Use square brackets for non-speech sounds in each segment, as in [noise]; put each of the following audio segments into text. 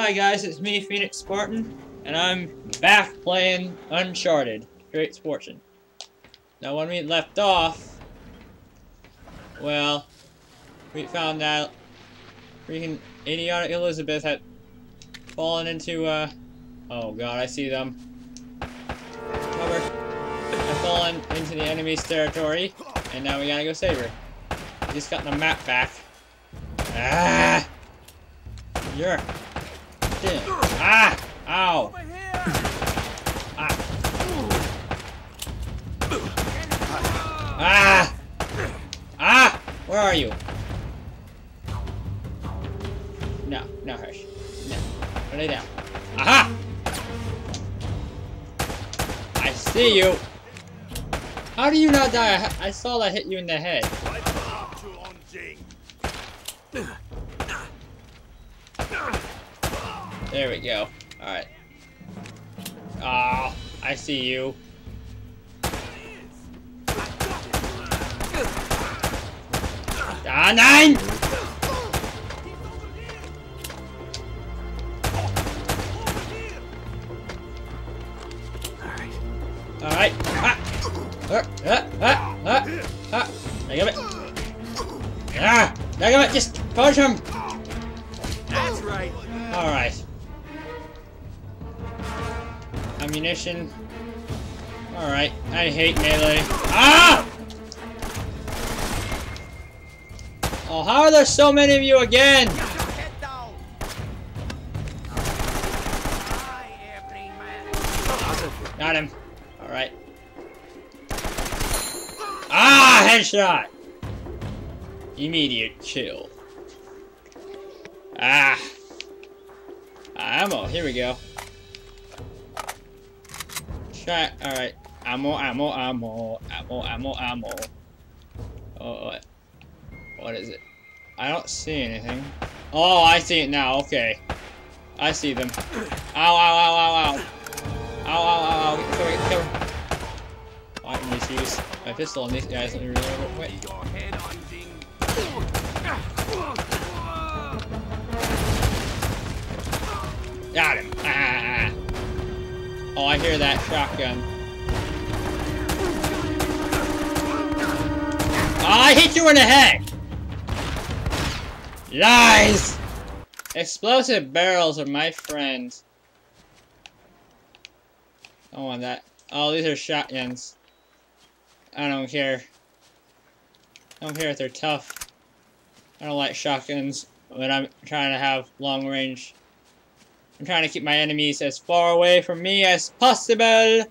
Hi guys, it's me, Phoenix Spartan, and I'm back playing Uncharted, Drake's Fortune. Now when we left off, well, we found out freaking idiotic Elizabeth had fallen into, uh, oh god, I see them. Cover. Fallen into the enemy's territory, and now we gotta go save her. We just got the map back. Ah! You're Ah! Ow! Ah! Ah! Ah! Where are you? No, no, Hirsch. No. Lay down. Aha! I see you! How do you not die? I, I saw that hit you in the head. There we go. Alright. Ah, oh, I see you. Ah, nine! Alright. Ah! Ah! Ah! Ah! Ah! Ah! Got it. Ah! Got it. Just punch him. That's right. Alright ammunition. Alright, I hate melee. Ah! Oh, how are there so many of you again? Got him. Alright. Ah, headshot! Immediate kill. Ah. Ammo, here we go. Try. Alright. Ammo, ammo, ammo. Ammo, ammo, ammo. Oh, what? What is it? I don't see anything. Oh, I see it now. Okay. I see them. Ow, ow, ow, ow, ow. Ow, ow, ow, ow. Cover, cover. Oh, I can just use my pistol on these guys. Let me reload real quick. Got him. Ah. ah, ah, ah. Oh, I hear that shotgun. Oh, I hit you in the head! Lies! Explosive barrels are my friends. I don't want that. Oh, these are shotguns. I don't care. I don't care if they're tough. I don't like shotguns when I'm trying to have long range I'm trying to keep my enemies as far away from me as possible.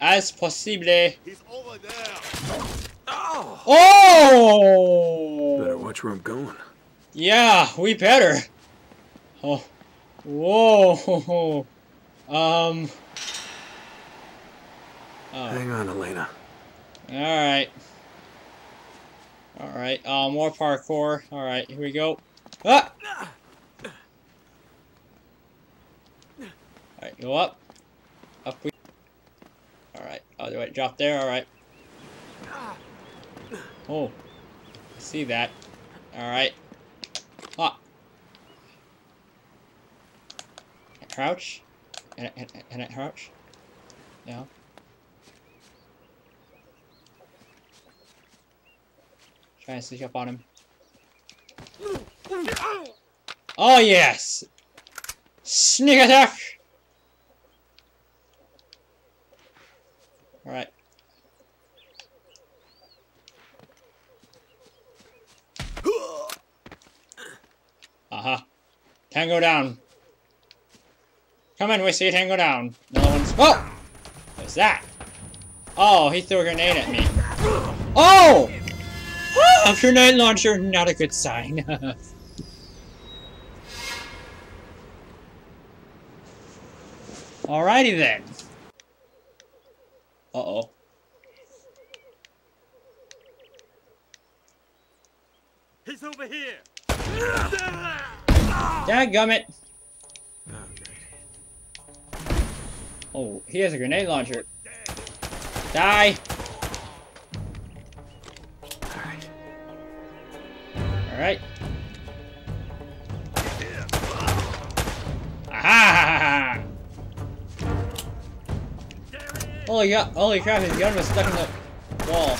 As possible. He's over there. Oh! oh! Better watch where I'm going. Yeah, we better. Oh. Whoa. [laughs] Um. Oh. Hang on, Elena. Alright. Alright, uh, more parkour. Alright, here we go. Ah! Alright, go up. Up we... Alright, way. Drop there, alright. Oh. I see that. Alright. Ah. Crouch. And, and, and it crouch. No. Trying to sneak up on him. Oh yes! Sneak attack! Alright. Uh-huh. Tango down. Come on, Whiskey, tango down. Another one's- Oh! What's that? Oh, he threw a grenade at me. Oh! A grenade launcher, not a good sign. [laughs] Alrighty then. Uh-oh. He's over here. Dadgummit. Oh, he has a grenade launcher. Die. Alright. Alright. Holy god, holy crap, his gun was stuck in the wall.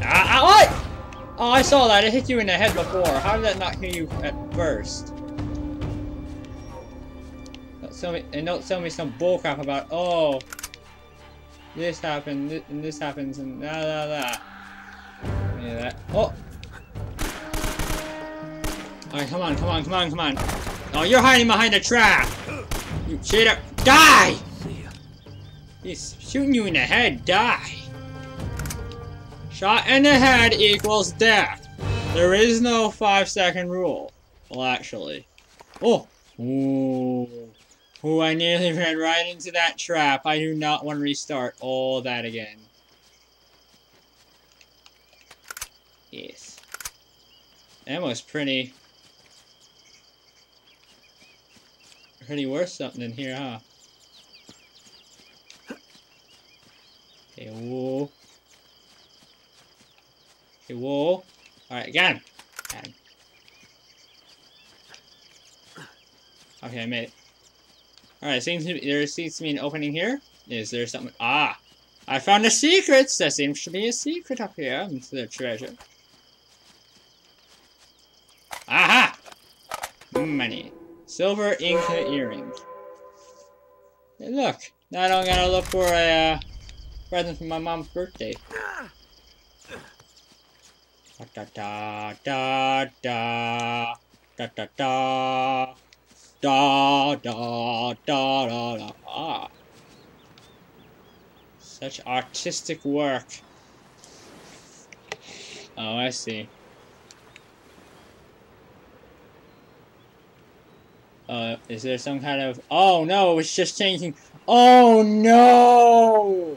Ah, ah? Oh, I saw that. It hit you in the head before. How did that not hit you at first? Don't tell me, and don't tell me some bullcrap about, oh, this happened, and this happens, and da da da. Yeah, that. Oh! Alright, come on, come on, come on, come on. Oh, you're hiding behind a trap! You cheater! Die! He's shooting you in the head, die! Shot in the head equals death. There is no five second rule. Well, actually. Oh! Ooh. Ooh, I nearly [laughs] ran right into that trap. I do not want to restart all that again. Yes. Ammo's pretty... Pretty worth something in here, huh? Okay, whoa. Okay, whoa. Alright, got him. Got him. Okay, I made it. Alright, seems to be, there seems to be an opening here. Is there something? Ah! I found a secret! There seems to be a secret up here. It's the treasure. Aha! Money. Silver Inca earrings. Hey, look. Now I'm gonna look for a uh, present for my mom's birthday. Da da da da da da da da da da da da da. Ah. Such artistic work. Oh, I see. Uh, is there some kind of... Oh, no, it's just changing... Oh, no!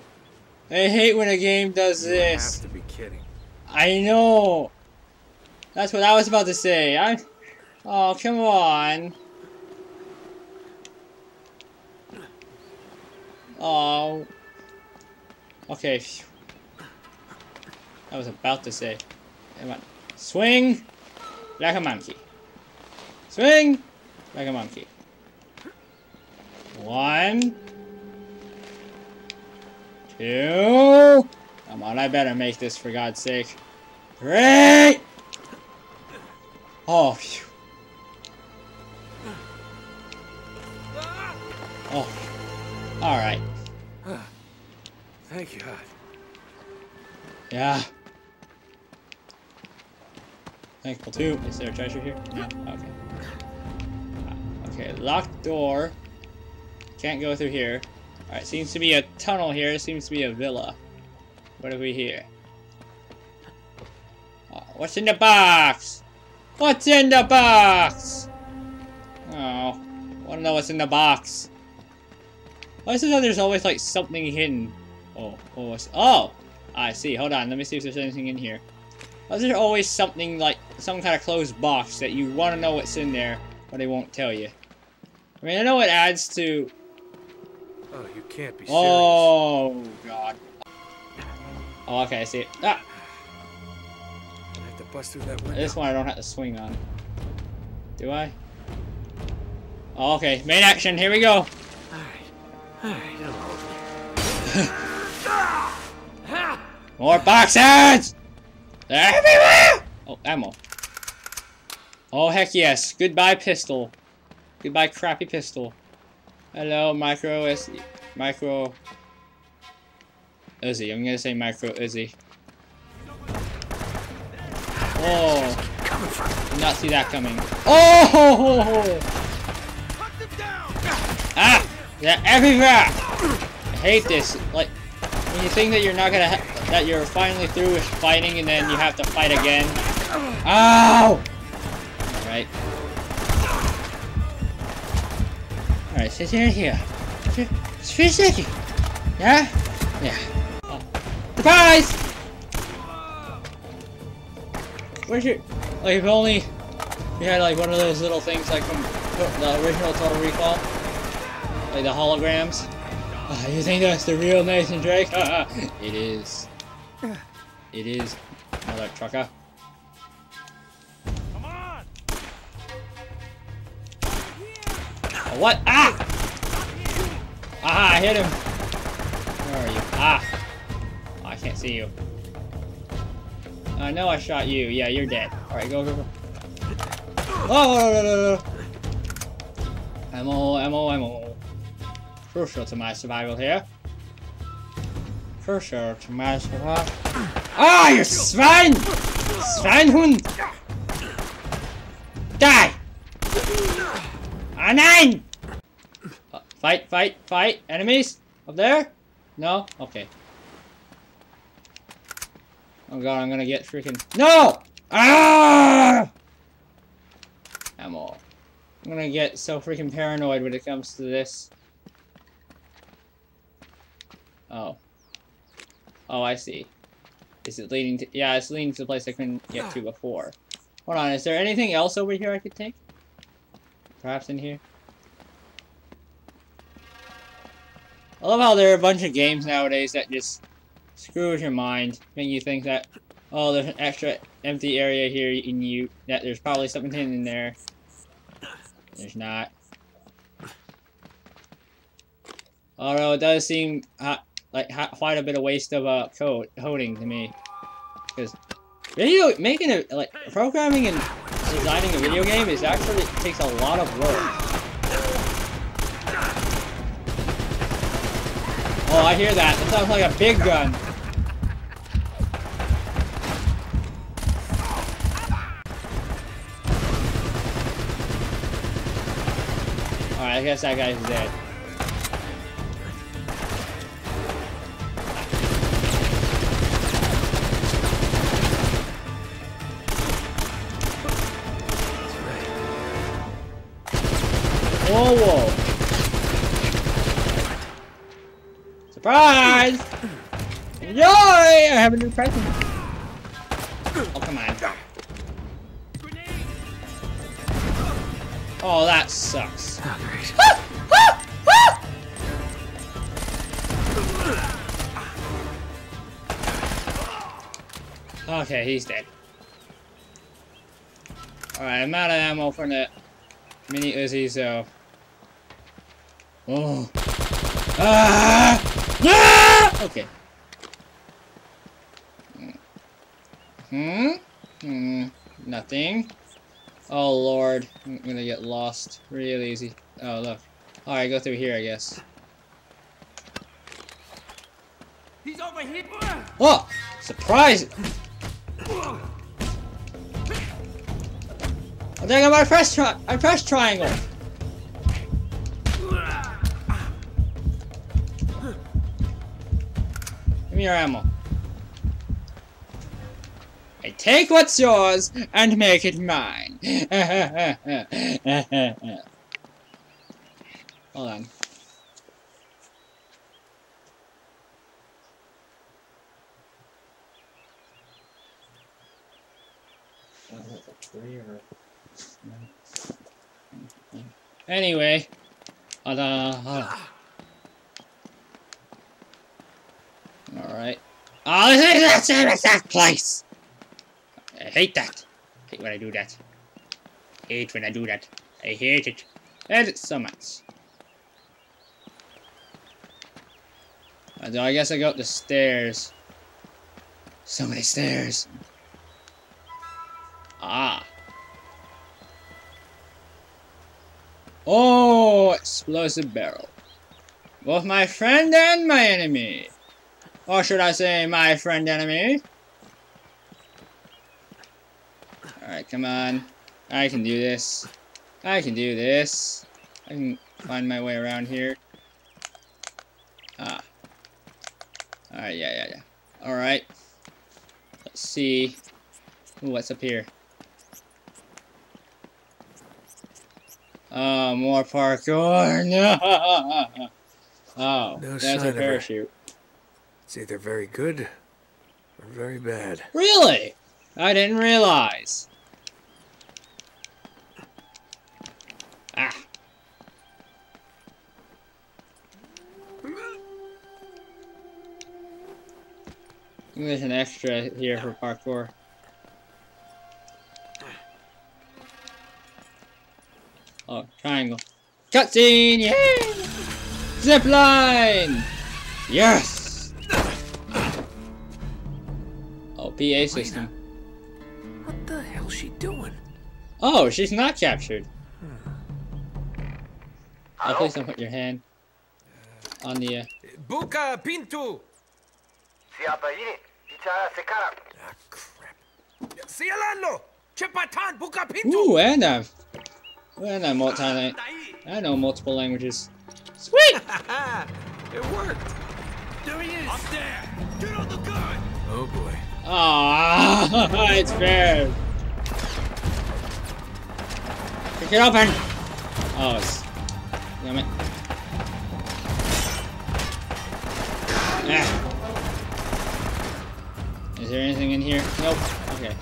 I hate when a game does You this. have to be kidding. I know. That's what I was about to say. I. Oh, come on. Oh. Okay. I was about to say. Come on. Swing like a monkey. Swing like a monkey. One. Two. Come on, I better make this for God's sake. Great! Oh, phew. Oh. Alright. Thank God. Yeah. Thankful too. Is there a treasure here? No? Okay. Okay, locked door. Can't go through here. Alright, seems to be a tunnel here. Seems to be a villa. What are we here? Oh, what's in the box? What's in the box? Oh, wanna know what's in the box? Why is it that there's always like something hidden? Oh, oh, oh! I see. Hold on. Let me see if there's anything in here. Why is there always something like some kind of closed box that you want to know what's in there, but they won't tell you? I mean, I know it adds to. Oh, you can't be serious. Oh God. Oh, okay. I see it. Ah, I have to bust through that window. this one I don't have to swing on. Do I? Oh, okay. Main action. Here we go. Alright. Alright, hold [laughs] me. More boxes! They're everywhere! Oh, ammo. Oh, heck yes. Goodbye, pistol. Goodbye, crappy pistol. Hello, micro Uzi. Micro... Uzi. I'm gonna say micro Uzi. Oh, did not see that coming. Oh! Ah! They're everywhere! I hate this. Like, when you think that you're not gonna, ha that you're finally through with fighting, and then you have to fight again. Ow! Alright. Alright, sit here, here. It's three seconds. Yeah? Yeah. Surprise! Where's your... Like, if only you had, like, one of those little things, like, from the original Total Recall. Like, the holograms. Ah, you think that's the real Nathan Drake? [laughs] it is. It is, mother trucker. What? Ah! Aha, I hit him. Where are you? Ah. Oh, I can't see you. I know I shot you. Yeah, you're dead. Alright, go, go, go. Oh, no, no, no, no. Ammo, ammo, ammo. Crucial to my survival here. Crucial to my survival. Ah, you swine! Schweinhund! Die! Ah, nein! Fight, fight, fight! Enemies? Up there? No? Okay. Oh god, I'm gonna get freaking- No! Ah! Ammo. I'm gonna get so freaking paranoid when it comes to this. Oh. Oh, I see. Is it leading to- yeah, it's leading to the place I couldn't get to before. Hold on, is there anything else over here I could take? Perhaps in here? I love how there are a bunch of games nowadays that just screw with your mind, make you think that, oh, there's an extra empty area here in you, that there's probably something hidden in there. There's not. Although it does seem like quite a bit of waste of uh, code coding to me, because video making a like programming and designing a video game is actually takes a lot of work. Oh, I hear that. It sounds like a big gun. Alright, I guess that guy's dead. I have a new present. Oh, come on. Oh, that sucks. Oh, great. Okay, he's dead. Alright, I'm out of ammo for the mini Uzi, so. Oh. Ah! Ah! Okay. Hmm? Hmm. Nothing. Oh lord. I'm gonna get lost real easy. Oh look. Alright, go through here, I guess. He's over here! Oh! Surprise! I think I might press tri I pressed triangle. Give me your ammo. I take what's yours and make it mine. [laughs] Hold on. Anyway, hold on, hold on. Oh, this is the same exact place! I hate that. hate when I do that. hate when I do that. I hate it. hate it so much. I guess I go up the stairs. So many stairs. Ah. Oh, explosive barrel. Both my friend and my enemy. Or should I say my friend enemy? Alright, come on. I can do this. I can do this. I can find my way around here. Ah. Alright, yeah, yeah, yeah. Alright. Let's see. Ooh, what's up here? Oh, more parkour. [laughs] No. Oh, No that's a parachute. It's either very good or very bad. Really? I didn't realize. There's an extra here for parkour. Oh, triangle. Cutscene! Yay! Zip line! Yes! Oh, PA system. What the hell's she doing? Oh, she's not captured. Oh, please don't put your hand on the. Uh... Buka Pintu! Siapaini, Ichara Sekara. Ah, crap. Sialano! Chepatan Buka Pintu! Ooh, and uh, and I multi. I know multiple languages. Sweet. [laughs] it worked! There he is! Up there! Get on the gun! Oh boy. Ah, [laughs] it's fair. Pick it open. Oh, it's, damn it. Ah. Is there anything in here? Nope. Okay.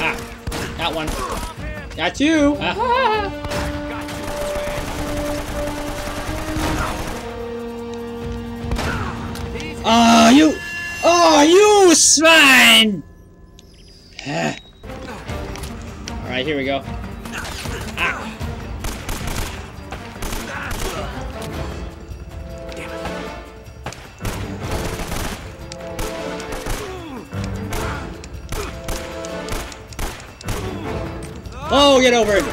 Ah, got one. Got you. Aha. Oh, you! Oh, you swine! [sighs] Alright, here we go. Ah. Oh, get over it!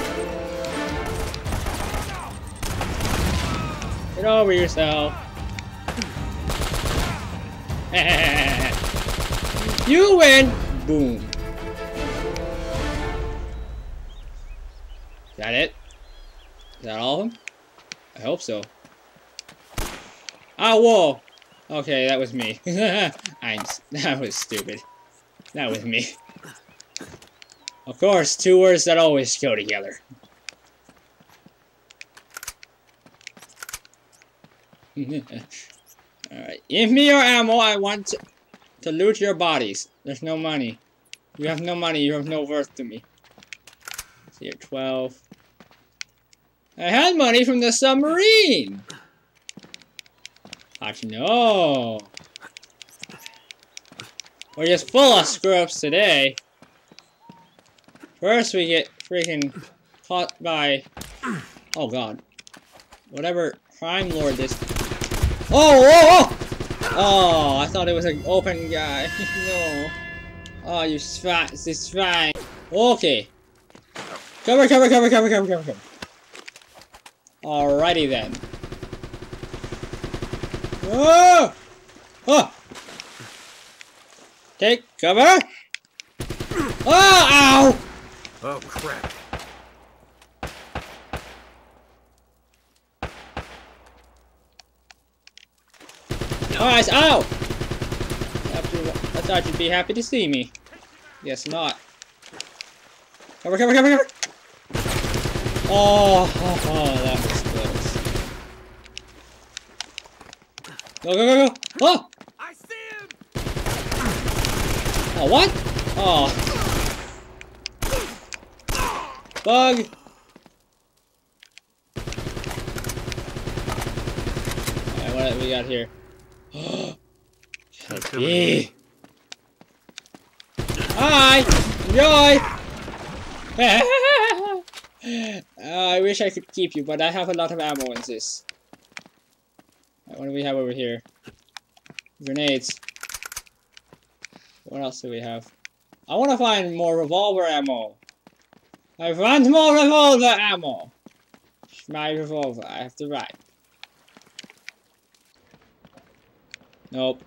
Get over yourself. [laughs] you win! Boom. Hope so. Ah, whoa! Okay, that was me. [laughs] I'm, that was stupid. That was me. Of course, two words that always go together. [laughs] Alright, give me your ammo, I want to, to loot your bodies. There's no money. You have no money, you have no worth to me. See here, 12. I had money from the submarine! You know? We're just full of screw-ups today. First we get freaking caught by... Oh god. Whatever crime lord this... Oh, oh, oh! Oh, I thought it was an open guy. [laughs] no. Oh, you swine. This swine. Okay. Cover, cover, cover, cover, cover, cover, cover. Alrighty then. Oh! Oh! Take cover! Oh, ow! Oh crap. Alright, ow! I thought you'd be happy to see me. Guess not. Cover, cover, cover, cover! Oh, oh, oh that was close. Go, go, go, go! Oh! I see him! Oh, what? Oh. Bug! Alright, what do we got here? Can [gasps] it be? Hi! Enjoy! [laughs] Uh, I wish I could keep you, but I have a lot of ammo in this. Alright, what do we have over here? Grenades. What else do we have? I want to find more revolver ammo. I want more revolver ammo. My revolver. I have to right. Nope.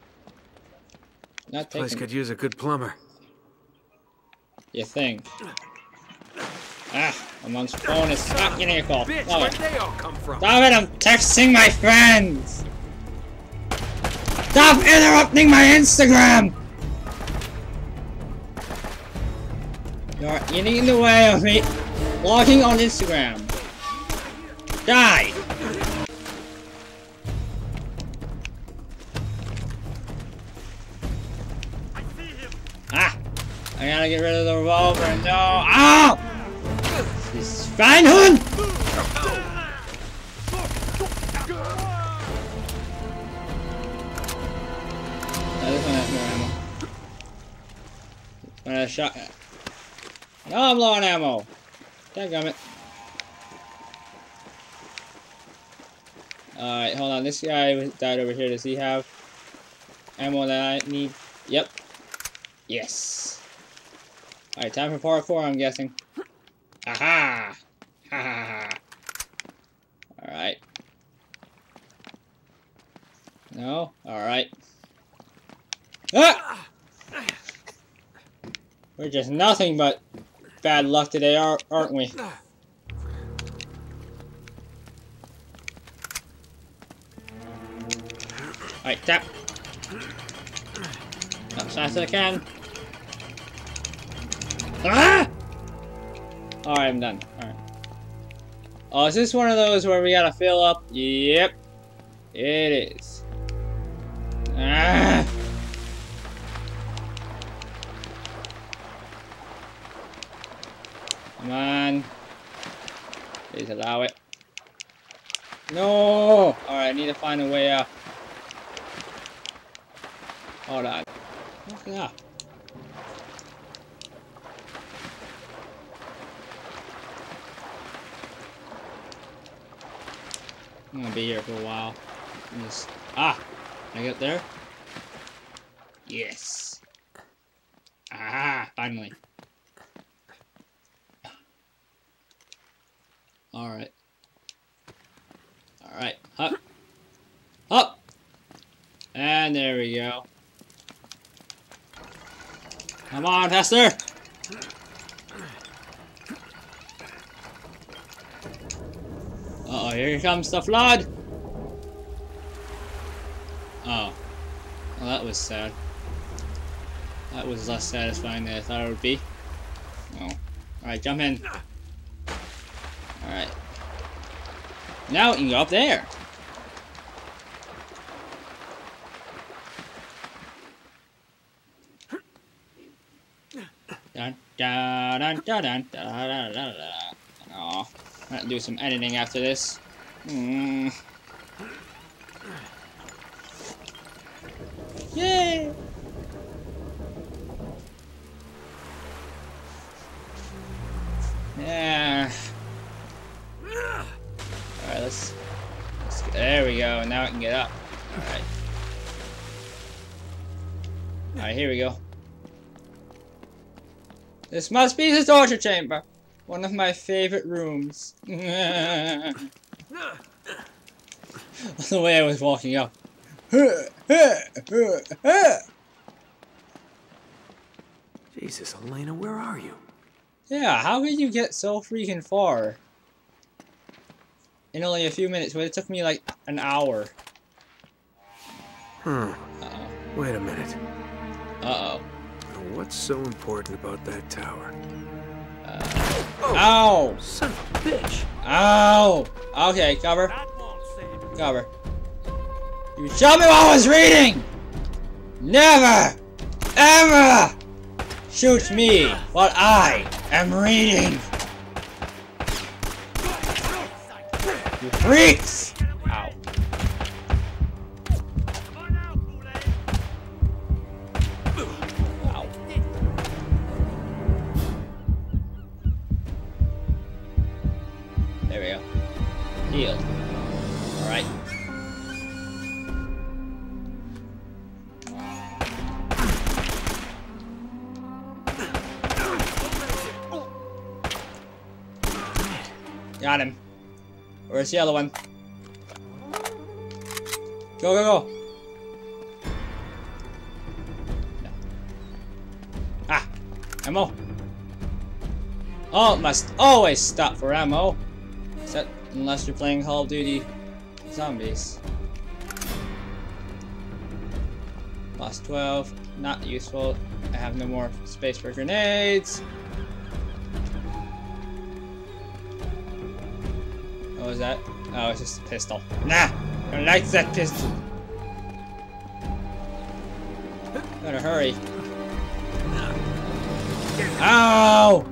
Not Place taking. could use a good plumber. You think? Ah, amongst bonus. Stop getting a call. Bitch, Stop where'd it. they all come from? Stop it, I'm texting my friends! Stop interrupting my Instagram! You're getting in the way of me logging on Instagram. Die! Ah! I gotta get rid of the revolver. No! Reinhorn! I just want more ammo. I want a. No, I'm low on ammo. Dadgummit. Alright, hold on. This guy died over here. Does he have ammo that I need? Yep. Yes. Alright, time for part 4, I'm guessing. Aha! [laughs] Alright. No? Alright. Ah! We're just nothing but bad luck today, aren't we? Alright, tap. Up as fast as I can. Ah! Alright, I'm done. Alright. Oh, is this one of those where we gotta fill up? Yep. It is. Ah! Come on. Please allow it. No! Alright, I need to find a way out. Hold on. What's that? I'm gonna be here for a while. Just... Ah! Can I get there? Yes! Ah! Finally. Alright. Alright. Up! Up! And there we go. Come on, Hester! Uh oh, here comes the flood! Oh. Well, that was sad. That was less satisfying than I thought it would be. Oh. Alright, jump in. Alright. Now we can go up there. Dun, dun, dun, dun, dun, dun, dun, dun, dun. I'm do some editing after this. Mm. Yay! Yeah. Alright, let's, let's there we go. Now I can get up. Alright. Alright, here we go. This must be the torture chamber. One of my favorite rooms. [laughs] the way I was walking up. [laughs] Jesus, Elena, where are you? Yeah, how did you get so freaking far? In only a few minutes, but it took me like an hour. Hmm. Uh-oh. Wait a minute. Uh-oh. What's so important about that tower? Oh. Ow! Son of a bitch! Ow! Okay, cover. Cover. You shot me while I was reading! Never! Ever! Shoot me while I am reading! You freaks! There we go. Healed. Alright. Got him. Where's the other one? Go, go, go. Ah! Ammo. Oh, must always stop for ammo. Unless you're playing Call of Duty Zombies. Lost 12. Not useful. I have no more space for grenades. What was that? Oh, it's just a pistol. Nah! I don't like that pistol. Better hurry. Ow!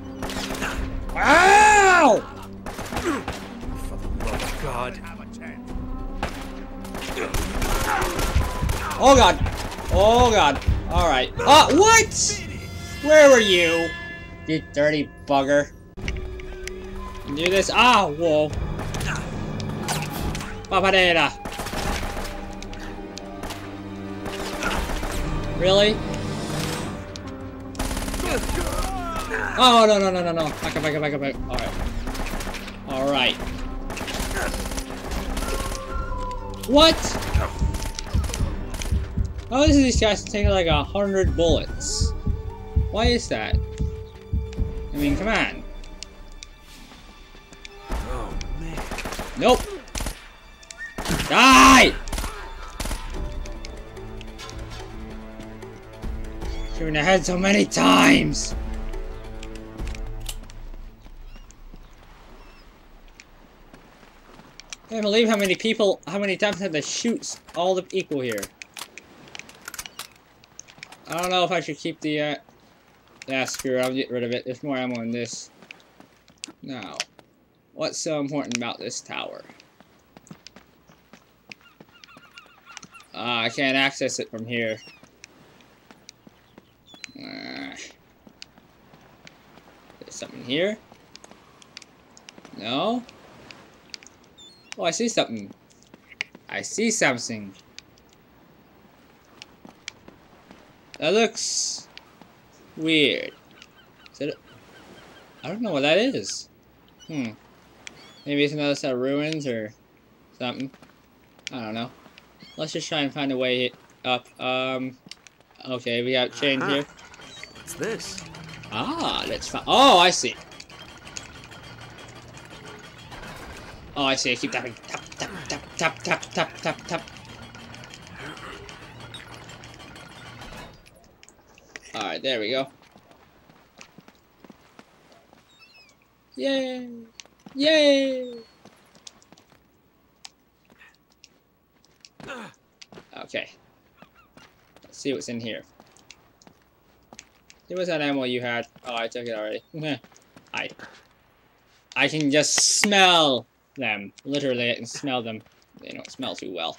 Oh god. Oh god. Alright. Oh, what? Where were you? You dirty bugger. Do this. Ah, whoa. Papadera. Really? Oh, no, no, no, no, no. Back up, back up, back up, back. Alright. Alright. What? Oh, how is these guys taking like a hundred bullets? Why is that? I mean, come on. Oh, man. Nope. Die! Shooting the head so many times! I can't believe how many people, how many times I had to shoot all the equal here. I don't know if I should keep the, uh... Yeah, screw it, I'll get rid of it. There's more ammo in this. Now, what's so important about this tower? Ah, I can't access it from here. Ah. There's something here? No? Oh, I see something. I see something. That looks weird. Is it? I don't know what that is. Hmm. Maybe it's another set of ruins or something. I don't know. Let's just try and find a way up. Um. Okay, we got chain Uh-huh. here. What's this? Ah, let's find. Oh, I see. Oh, I see. I keep tapping. Tap, tap, tap, tap, tap, tap, tap, tap. Alright, there we go. Yay! Yay! Okay. Let's see what's in here. There was that ammo you had. Oh, I took it already. I. I can just smell them. Literally, I can smell them. They don't smell too well.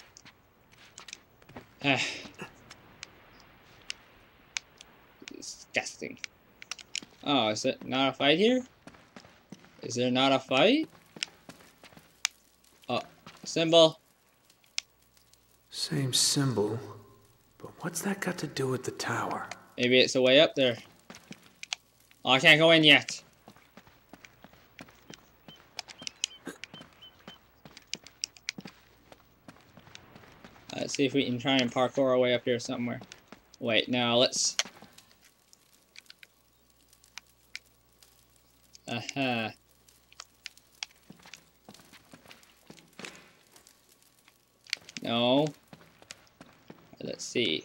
[sighs] Disgusting. Oh, is it not a fight here? Is there not a fight? Oh, symbol. Same symbol. But what's that got to do with the tower? Maybe it's a way up there. Oh, I can't go in yet. Let's see if we can try and parkour our way up here somewhere. Wait, now let's... Uh-huh. [laughs] No. Let's see.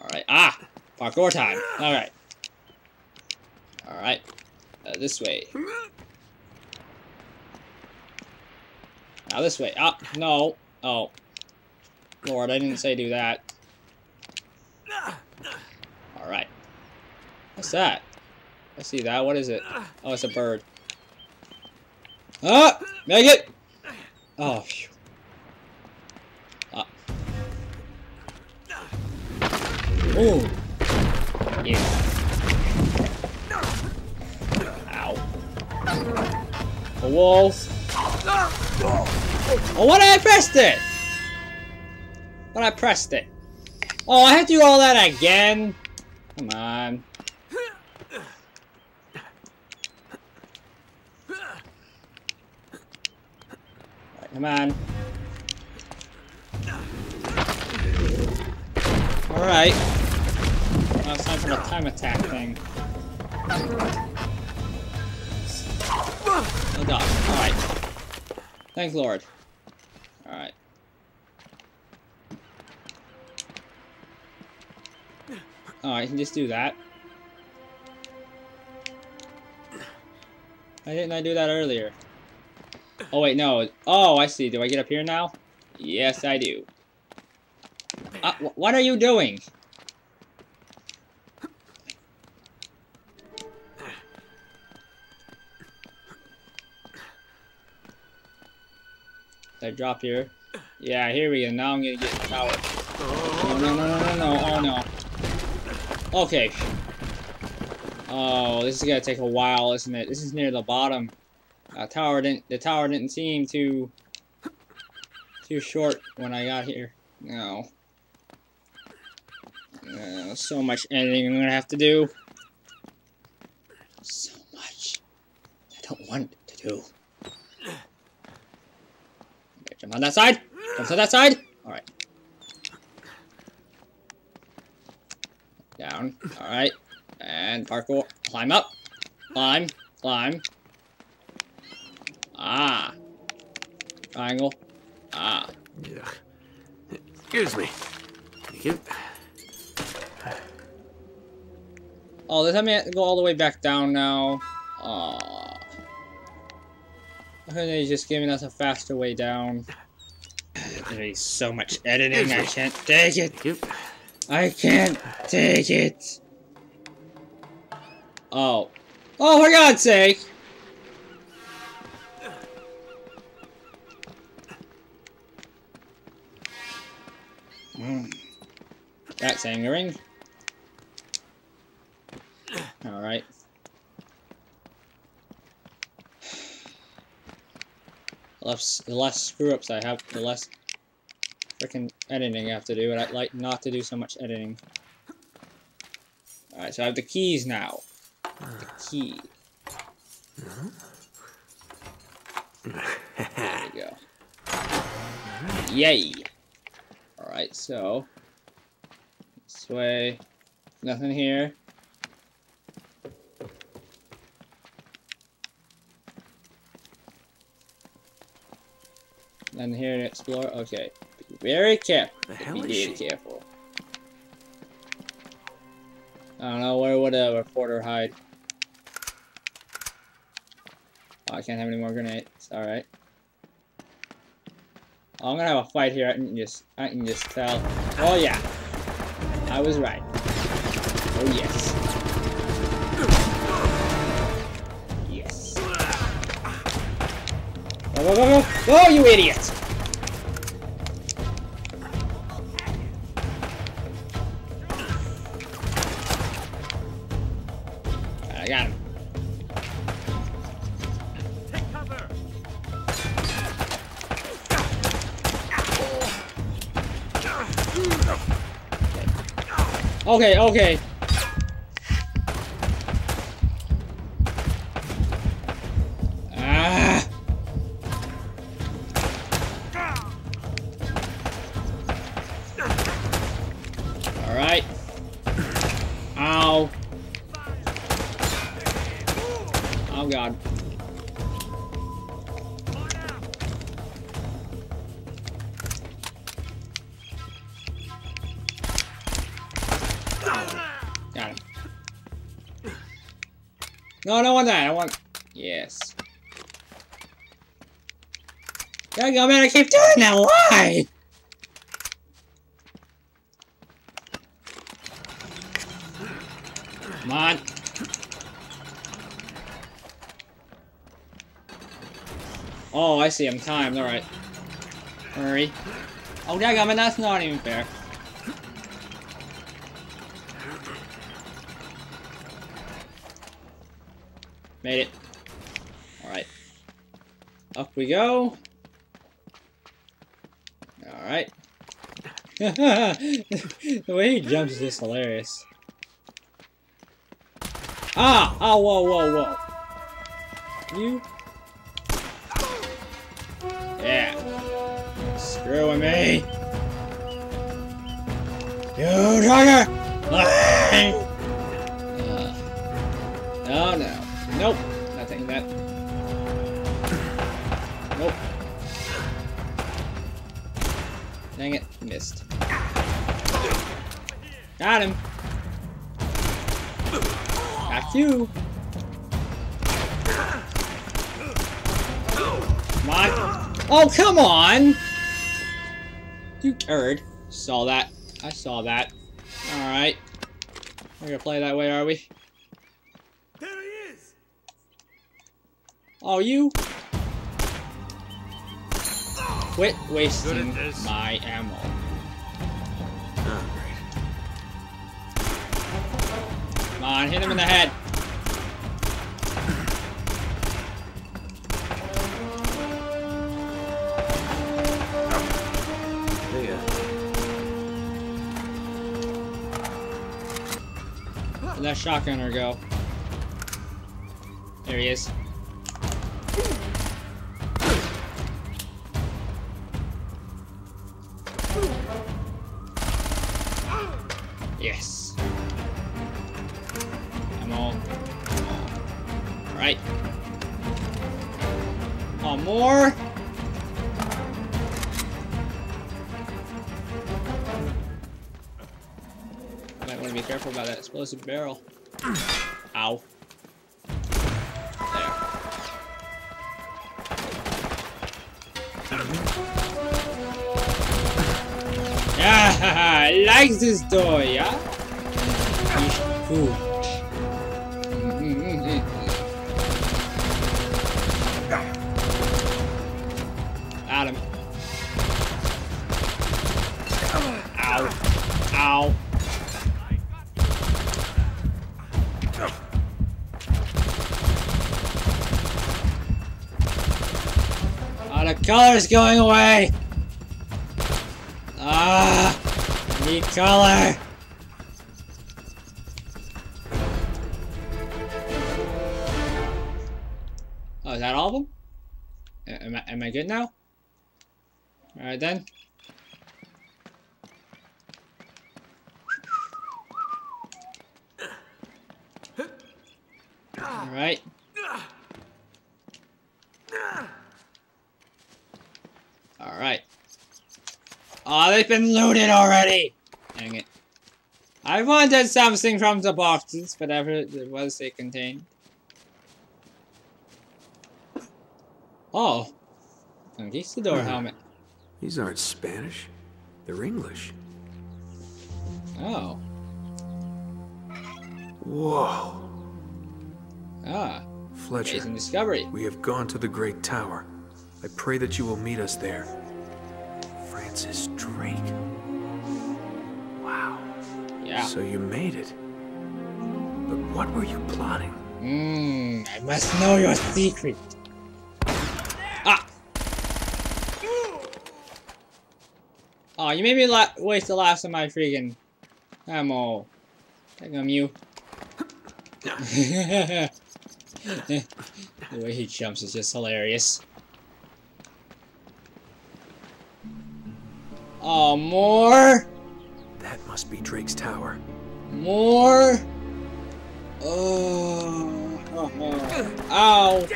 Alright. Ah! Parkour time. Alright. Alright. Uh, this way. Now this way. Ah! No. Oh. Lord, I didn't say do that. Alright. What's that? I see that. What is it? Oh, it's a bird. Ah! Make it! Oh, phew. Ah. Ooh. Yeah. Ow. A wolf. Oh, what I pressed it? What I pressed it? Oh, I have to do all that again? Come on. Alright, come on. Alright. Now it's time for the time attack thing. Oh god. Alright. Thank Lord. Alright. Oh, I can just do that. Why didn't I do that earlier? Oh wait, no. Oh, I see. Do I get up here now? Yes, I do. Uh, wh- what are you doing? I drop here. Yeah, here we go. Now I'm gonna get the tower. Oh, no, no, no, no, no. Oh, no. Okay. Oh, this is gonna take a while, isn't it? This is near the bottom. Uh, tower didn't. The tower didn't seem too too short when I got here. No. Uh, so much editing I'm gonna have to do. So much. I don't want to do. Okay, jump on that side. Jump to that side. All right. Down. All right. And parkour. Climb up. Climb. Climb. Ah. Angle. Ah. Yeah. Excuse me. Thank you. Oh, does that mean I have to go all the way back down now? Aw. I think he's just giving us a faster way down. There's so much editing, I can't take it. I can't take it. Oh. Oh, for God's sake! That's angering. Alright. The less screw-ups I have, the less freaking editing I have to do, and I'd like not to do so much editing. Alright, so I have the keys now. The key. There we go. Yay! Alright, so... This way. Nothing here. Nothing here to explore. Okay. Be very careful. The hell Be is she? careful. I don't know, where would a reporter hide? Oh, I can't have any more grenades. Alright. Oh, I'm gonna have a fight here. I can just, I can just tell. Oh yeah, I was right. Oh yes. Yes. Go go go go! Go, you idiot! Okay, okay. God, man, I keep doing that. Why? Come on. Oh, I see. I'm timed. All right. Hurry. Oh, yeah, man, that's not even fair. Made it. Alright. Up we go. Alright. [laughs] the way he jumps is just hilarious. Ah! Oh, whoa, whoa, whoa. You? Yeah. Screwing me. You dogger! [laughs] Uh, oh no. Nope. Not taking that. Nope. Dang it. Got him. Got you. Come on. Oh, come on! You turd. Saw that. I saw that. Alright. We're gonna play that way, are we? There he is! Oh, you? quit wasting my ammo. On, hit him in the head. great. Yeah. Where'd that shotgunner go? There he is. Explosive barrel. Ow. [laughs] Yeah, [laughs] I like this door, yeah? Going away! Ah! Need color! Oh, is that all of them? Am I, am I good now? Alright then. Alright. Alright. Oh, they've been looted already! Dang it. I wanted something from the boxes, whatever it was they contained. Oh. Conquistador Hmm. helmet. These aren't Spanish. They're English. Oh. Whoa. Ah. Fletcher, Amazing discovery. we have gone to the Great Tower. I pray that you will meet us there. Francis Drake. Wow. Yeah. So you made it. But what were you plotting? Mmm, I must know your secret. Ah! Oh, you made me la waste the last of my freaking ammo. Hang on, you. [laughs] [laughs] the way he jumps is just hilarious. Oh, more? That must be Drake's tower. More? Uh, oh. oh, oh. Ow.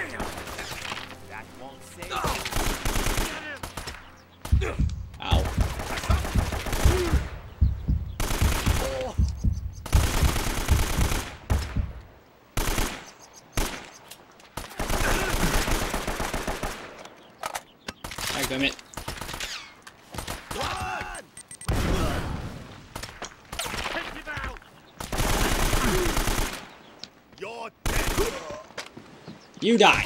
Ow. I commit. You're dead. You die.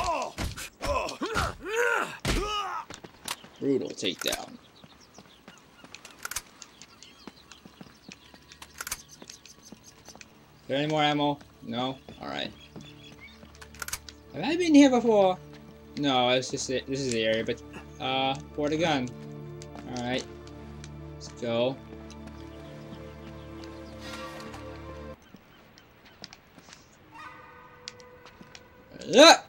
Brutal takedown. There any more ammo? No? Alright. Have I been here before? No, it's just it. This is the area, but uh, for the gun. Alright. Let's go. Ah!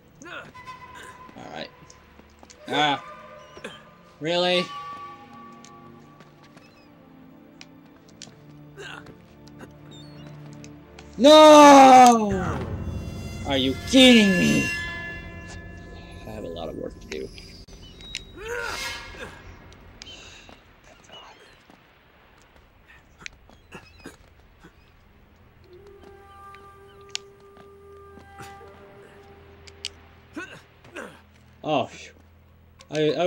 Ah. Really? No! Are you kidding me?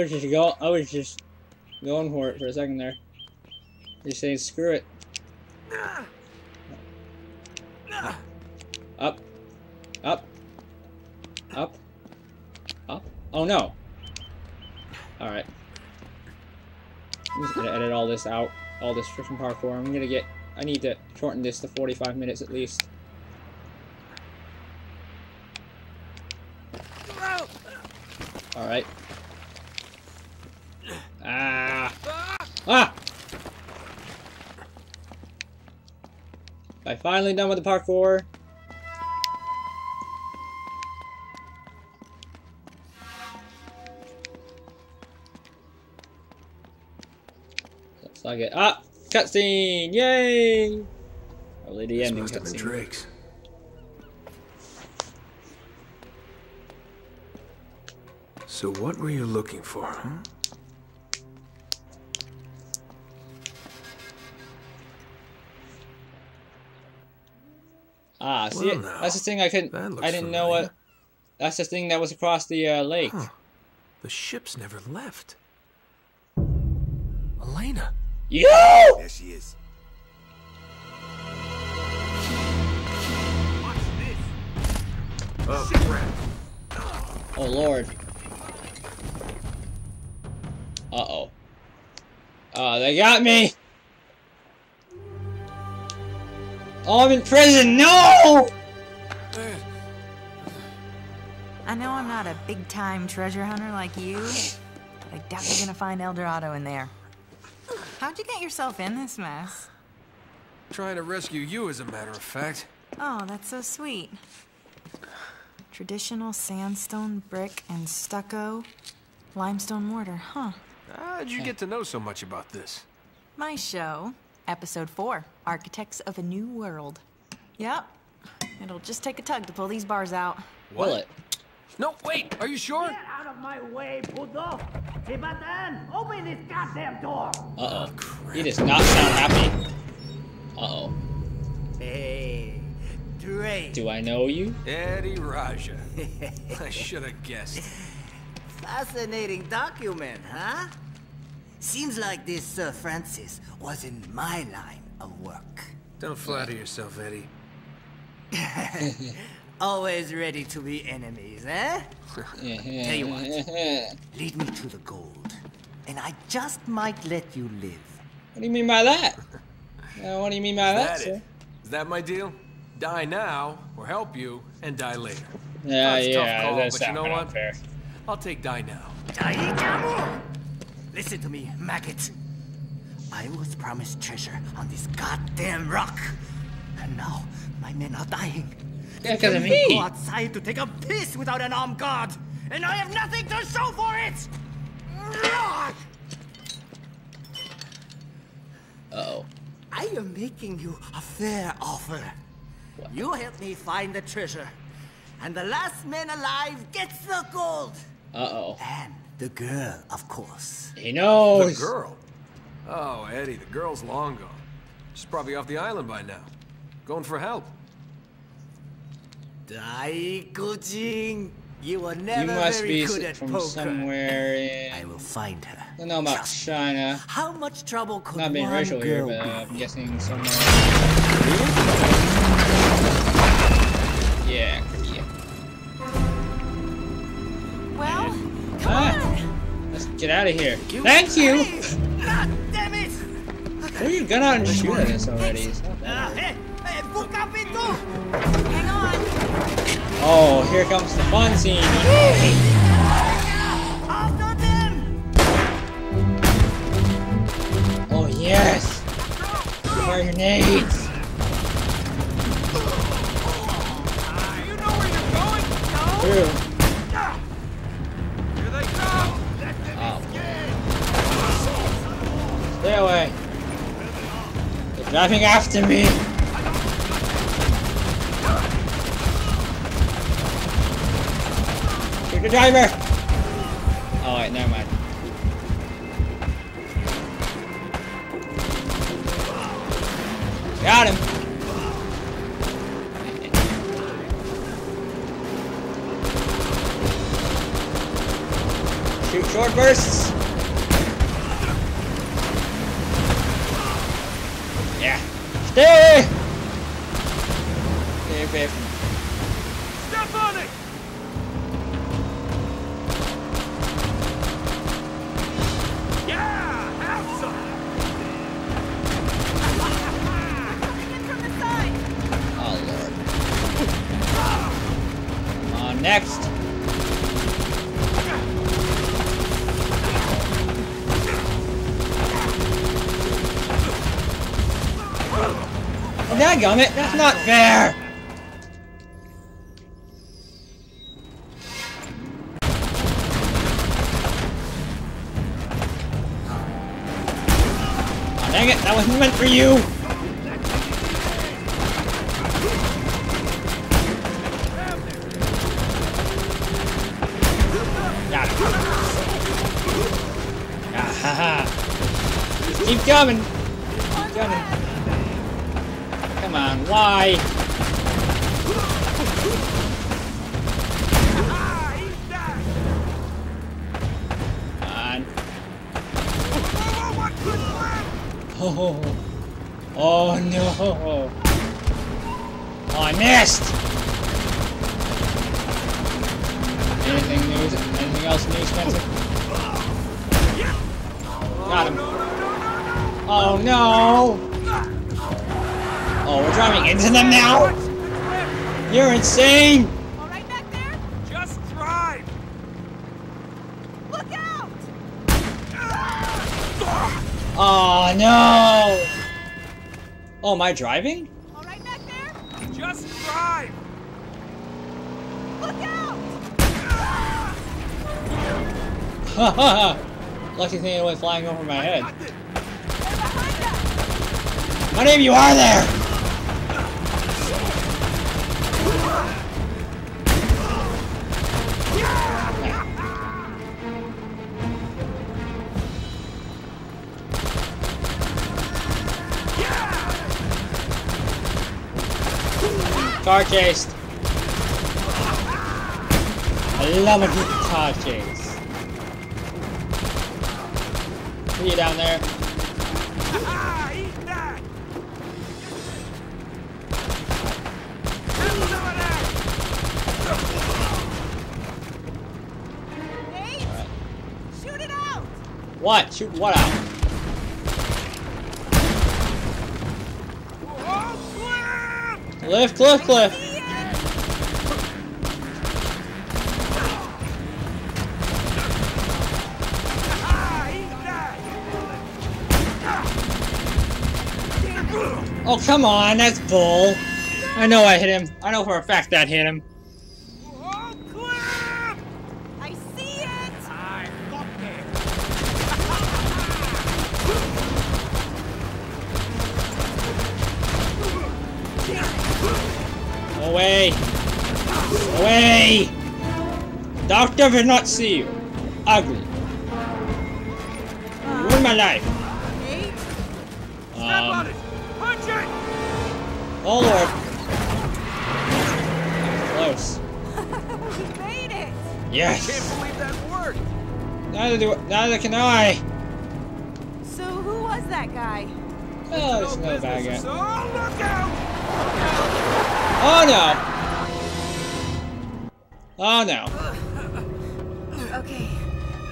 Was just go I was just going for it for a second there. Just saying screw it. Up. Up. Up. Up. Oh no. Alright. I'm just gonna edit all this out, all this from part four. I'm gonna get. I need to shorten this to 45 minutes at least. All right. Ah. Ah. I finally done with the part four. Looks like it. Ah, cutscene! Yay! Probably the This ending must have been cutscene. Drake's. So what were you looking for, huh? Ah, see, Well, it? now, that's the thing I couldn't. that looks I didn't know familiar. what. That's the thing that was across the uh, lake. Huh. The ship's never left. Elena! Yo! There she is. Oh, crap. Oh lord. Uh oh. Oh, they got me! Oh, I'm in prison! No! I know I'm not a big time treasure hunter like you, but I doubt you're gonna find El Dorado in there. How'd you get yourself in this mess? Trying to rescue you, as a matter of fact. Oh, that's so sweet. Traditional sandstone, brick, and stucco. Limestone mortar, huh? How'd you get to know so much about this? My show, episode four Architects of a New World. Yep. It'll just take a tug to pull these bars out. Will it? No, wait! Are you sure? Get out of my way, puto! Tibatan, open this goddamn door! Uh oh. He does not sound happy. Uh oh. Hey, Drake. Do I know you? Eddy Raja. [laughs] I should have guessed. Fascinating document, huh? Seems like this Sir Francis was in my line of work. Don't flatter yourself, Eddy. [laughs] Always ready to be enemies, eh? [laughs] Tell you what. Lead me to the gold, and I just might let you live. What do you mean by that? Uh, what do you mean by that, Is that sir? it? Is that my deal? Die now, or help you, and die later. Yeah, That's tough yeah, call, that does but you know what? unfair. I'll take die now. Daikamu! Listen to me, maggot. I was promised treasure on this goddamn rock. And now my men are dying. Yeah, 'cause of me. Go outside to take a piss without an armed guard. And I have nothing to show for it! Uh-oh. I am making you a fair offer. You help me find the treasure. And the last man alive gets the gold. Uh-oh. And the girl, of course. He knows. The girl? Oh, Eddy, the girl's long gone. She's probably off the island by now. Going for help. Dai Daikujin, you were never You must very be good s- at from poker. somewhere [laughs] in... I will find her. I don't know about Trust China. How much trouble could Not being one racial here, but uh. I'm guessing somewhere... Yeah, Korea. Well, come Ah. on! Let's get out of here. Thank you! Ah, [laughs] damn it! Pull your gun out and shoot at us already. It's not Ah, bad. hey, hey! Hang on! Oh, here comes the fun scene. After! Oh, yes! Fire grenades! You know where you're going? True. Here they come! Oh. Stay They're driving after me. Shoot the driver. Oh wait, never mind. Got him. [laughs] Shoot short bursts. Stay. Stay away from Dadgummit, that's not fair! Oh, dang it, that wasn't meant for you! No. Oh, we're driving into them now? You're insane! All right back there? Just drive! Look out! Oh no! Oh, am I driving? All right back there? Just drive! Look out! Haha! [laughs] Lucky thing it went flying over my head. Got this. They're behind many of you are there? Car chased. I love a good car chase. See you down there. What? Shoot what out? Cliff, cliff, cliff. Oh, come on, that's bull. I know I hit him. I know for a fact that hit him. Oh, clip! I see it! I got it! Away! Away! Doctor will not see you. Ugly. Ruin my life. Nate? Step on Um, it! Punch it! oh lord. Close. [laughs] we made it! Yes! I Can't believe that worked! Neither do. Neither can I. So who was that guy? Oh, it's No bad guy. So look out! Oh no. Oh no. Okay.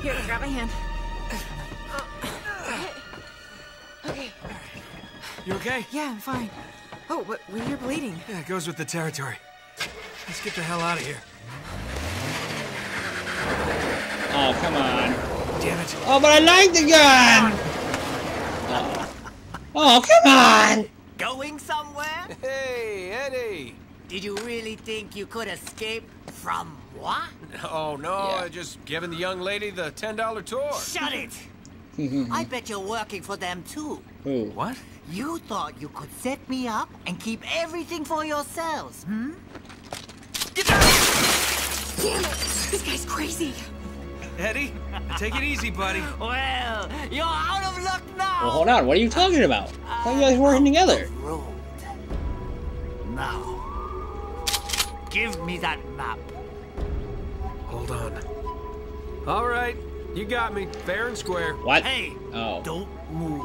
Here, grab my hand. Okay. You okay? Yeah, I'm fine. Oh, but when you're bleeding. Yeah, it goes with the territory. Let's get the hell out of here. Oh come on. Damn it. Oh, but I like the gun. Uh-oh. Oh come on. Going somewhere? Hey, Eddy! Did you really think you could escape from what? Oh, no, Yeah. I just giving the young lady the $10 tour. Shut it! [laughs] I bet you're working for them too. Who? What? You thought you could set me up and keep everything for yourselves, hmm? Damn it! This guy's crazy. Eddy, take it easy, buddy. [laughs] Well, you're out of luck now. Well, hold on. What are you talking about? I thought you guys were working together. Road. Now, give me that map. Hold on. All right, you got me, fair and square. What? Hey, Oh. don't move.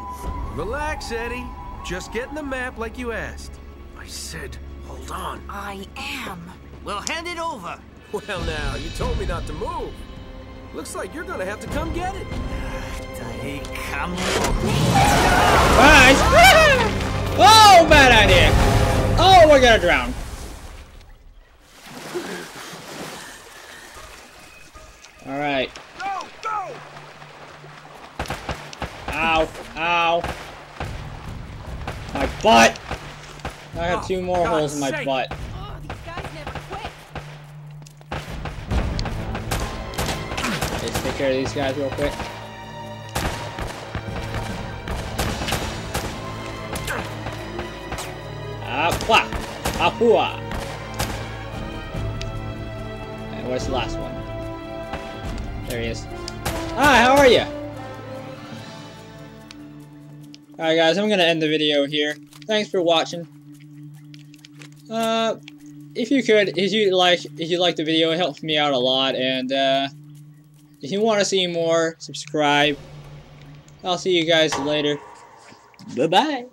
Relax, Eddy. Just getting the map like you asked. I said, hold on. I am. Well, hand it over. Well, now, you told me not to move. Looks like you're gonna have to come get it. Hey, come Guys! Oh, bad idea. Oh, we're gonna drown. All right. Go, go! Ow. Ow. My butt. I have two more God's holes in my sake. butt. Oh, these guys never quit. Let's take care of these guys real quick. Apua! Apua! And where's the last one? There he is. Hi, how are you? Alright guys, I'm gonna end the video here. Thanks for watching. Uh, if you could, if you like, if you like the video, it helps me out a lot, and uh, if you want to see more, subscribe. I'll see you guys later. Bye-bye.